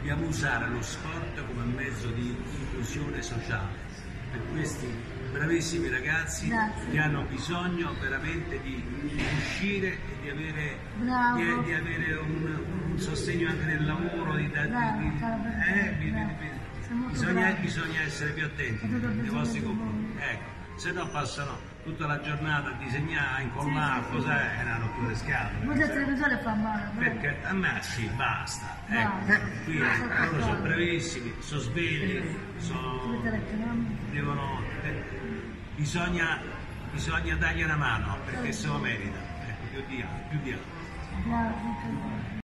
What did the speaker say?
Dobbiamo usare lo sport come mezzo di inclusione sociale. Per questi bravissimi ragazzi Grazie. che hanno bisogno veramente di uscire e di avere, di, di avere un, un sostegno anche nel lavoro, di, eh, bisogna, bisogna essere più attenti nei vostri confronti. Ecco, se no passano tutta la giornata a disegnare, a incollare, cos'è? È una rottura di scatole. Voi del televisore fa male. Perché a me sì, basta. Ecco, Basta. qui loro sono bravissimi, sono svegli, sono, devono, eh, bisogna, bisogna dargli una mano perché se lo merita, ecco, più di altro.